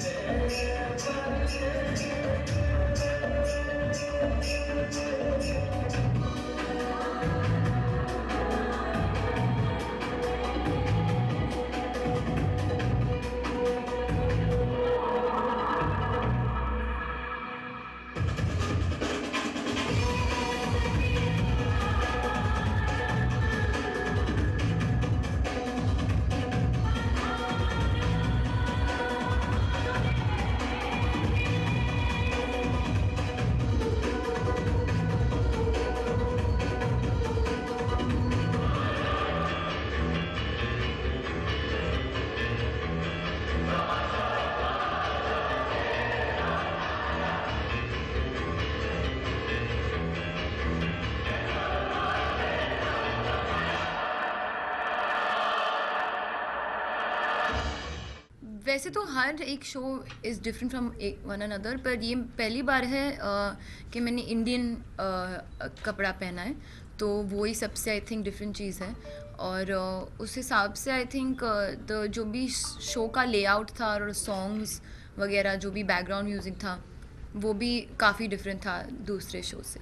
Yeah, yeah, वैसे तो हर एक show is different from one another पर ये पहली बार है कि मैंने इंडियन कपड़ा पहना है तो वो ही सबसे आई थिंक डिफरेंट चीज़ है। और उस हिसाब से आई थिंक द जो भी शो का लेआउट था और सॉन्ग्स वगैरह, जो भी बैकग्राउंड म्यूज़िक था, वो भी काफ़ी डिफरेंट था दूसरे शो से।